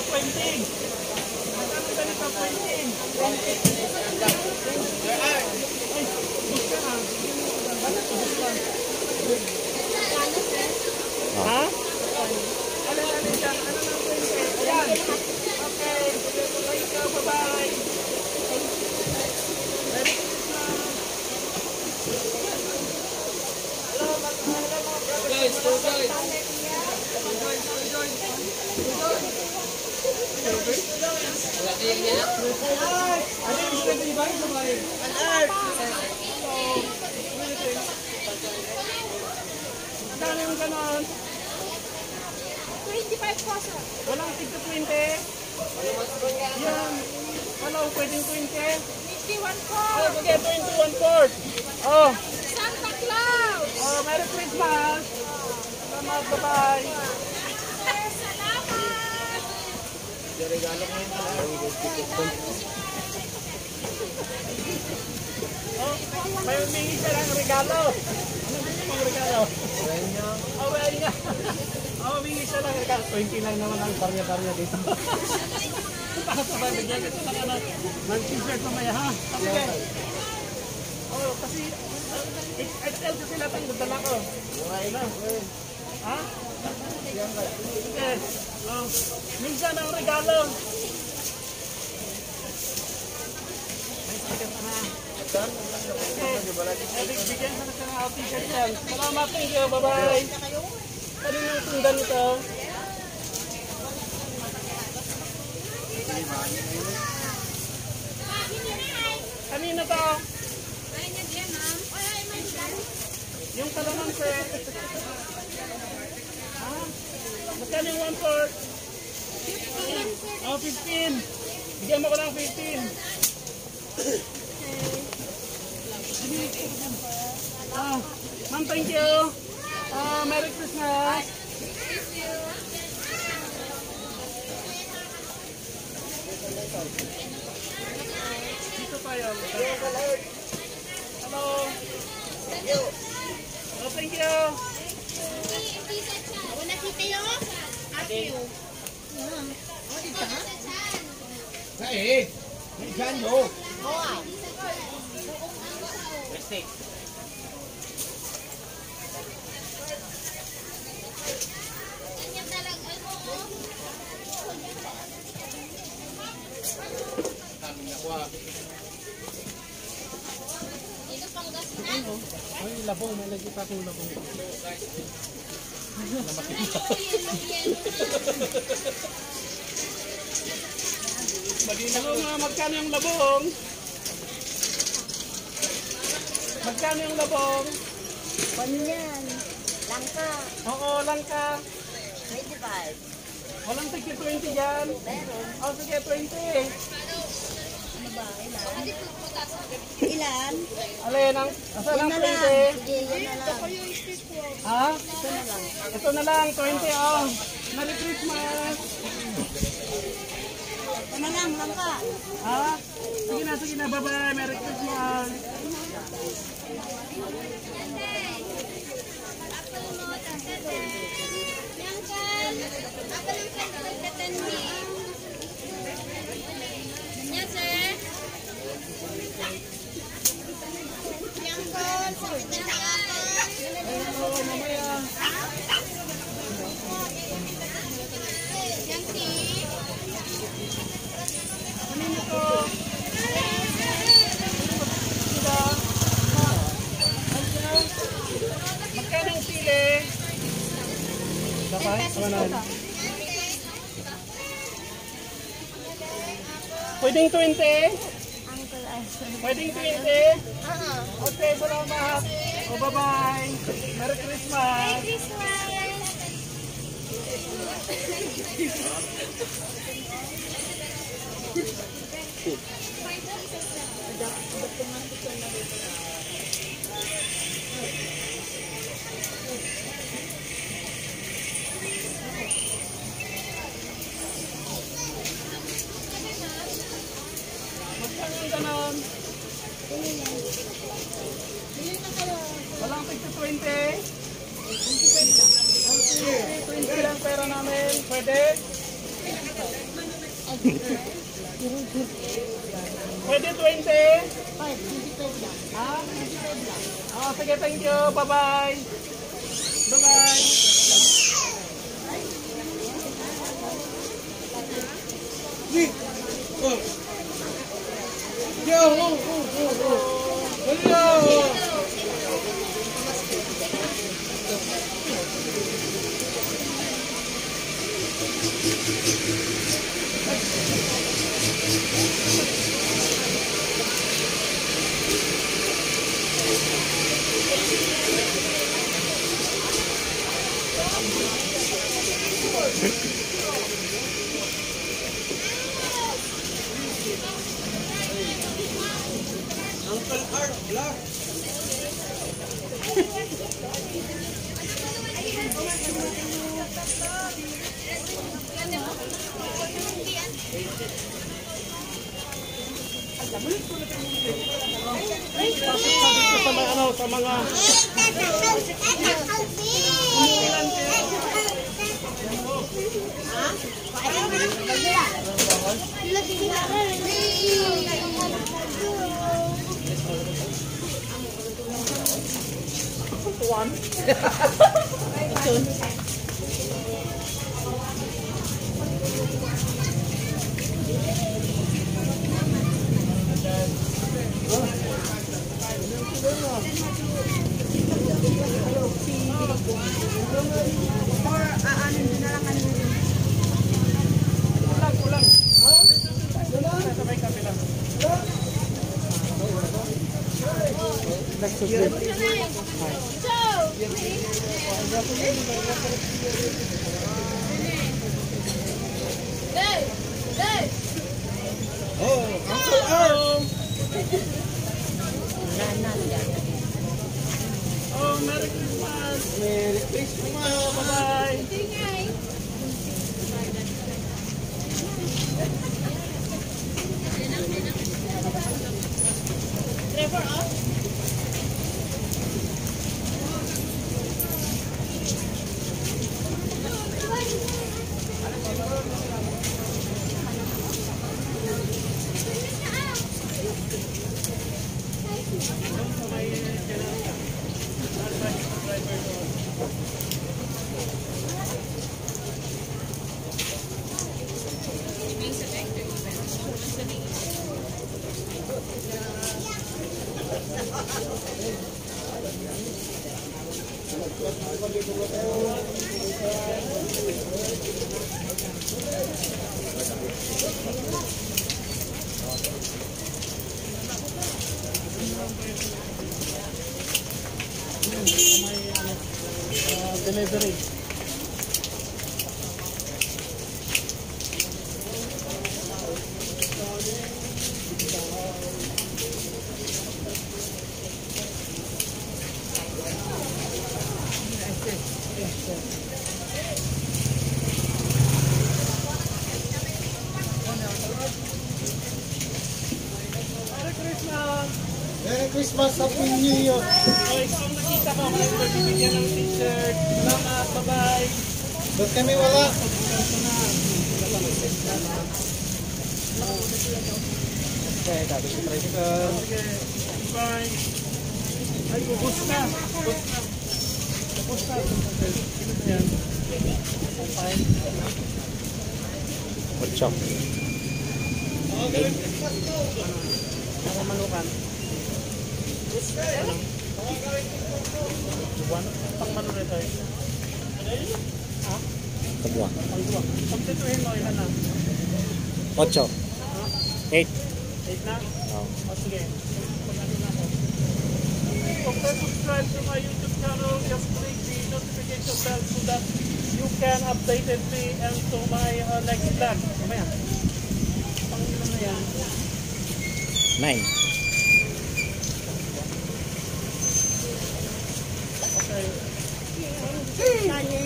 Ah, 20. Magkano ganito, 20? Ay, ubus ka na. Ubus ka. Ha? Ano, ano dyan? Ano ng 20? Ayan. Okay. Thank you. Bye-bye. Merry Christmas. Hello, mag- hello, mga brothers. Guys, go guys. Malaki yung niya. Ano yung gusto ng ibang sumali? An art! Magkano yung ganon? 25 po, sir. Walang tigto 20? Yan. Ano, pwedeng 20? 51 po. Oh, sige, 21 fourth. Oh, Santa Claus. oh, Merry Christmas! Salamat, bye-bye! Salamat. Oh, may humingi siya regalo. Ano gusto mong regalo? Oh, well, nga. Oh, humingi siya ng regalo. 20 lang naman ang barya-barya dito. Baka sabay bigyan kita ng ano, ng t-shirt mamaya, ha? Oh, kasi XL kasi lahat ang dadala ko. Ano? Ha? Sige. Oh, minsan ang regalo. Na. Okay. Eh, bigyan na siya ng t-shirt. Salamat, thank you. Bye-bye. Kanina yung tundan ito. Kanina to. Yung talaman sir. Ha? Magkano yung one fourth? Oh, 15. Bigyan mo ko ng 15. Ah, ma'am, thank you. Ah, Merry Christmas. Dito tayo. Hello. Oh, thank you. Ako nakita yun? Ate yun. Hey, may ganyo. Wow. Restik. Ganyan Dito Pangasinan. Ay, labong. May lagi pa akong labong. Hello nga, magkano yung labong? Magkano yung labong? Panyan. Langka. Oo, lang ka. 25. Walang tigil 20 dyan. Meron. O, sige, 20. Ano? Ilan? Alin, ang, Yan ang na lang. 20? Sige, yan na lang. Ha? Ito na lang. Ito na lang, 20 oh. Merry Christmas. Ito na lang, langka. Ha? Sige na, sige na, bye-bye. Merry Christmas. Pwedeng 20? Uncle Ice. Pwedeng 20? Okay, salamat. O, bye-bye. Merry Christmas. Christmas. Magkano 20 lang. 20 lang pera namin. Pwede? Pwede 20? Five, hindi pwede lang. Ha? Oh, sige, thank you. Bye-bye. Bye-bye. Yo, oh, oh, oh, oh. Hello. Uncle Art, vlog. Pasok na dito sa mga, ano, sa mga... One. Kulang, Next to Oh, Uncle Art. Oh, Christmas! Christmas. Bye-bye! Delivery. Merry Christmas, Happy New Year. Okay, kung nakita ko, may magbibigyan ng t-shirt. Salamat, bye-bye! Ba't kami wala? Okay, tapos yung tricycle. Okay, bye! Ay, ubos na! Ubos na! Ubos na! Yan. Okay. Ocho. Para manukan. Buwan, pang manu na tayo. Ha? Kadua. Pang duwa. Pag tituhin mo, ilan na? Ocho. Eight. Eight na? Oh. O sige. Subscribe to my YouTube channel, just click the notification bell so that you can update me and to my uh, next vlog. Mamaya. Pang ilan na yan? Nine. 何